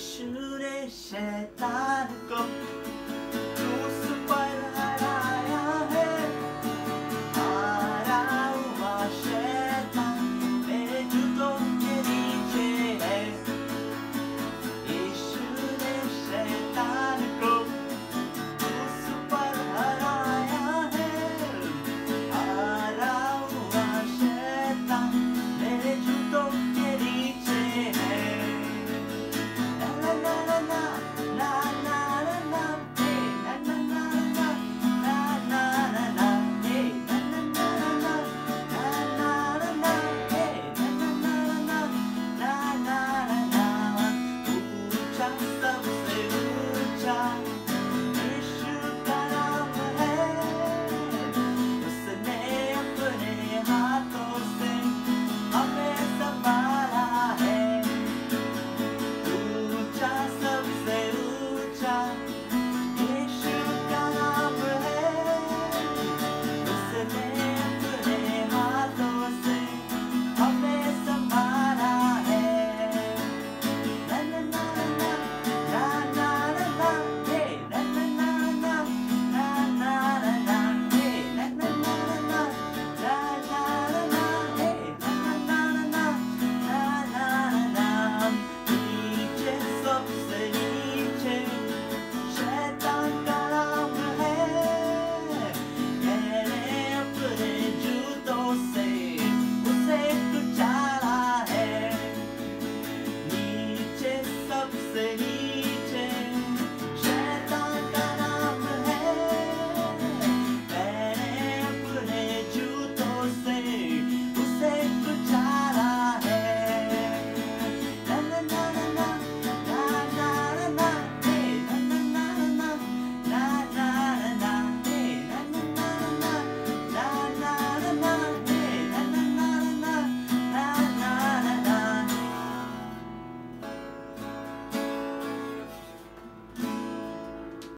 修練してた。 다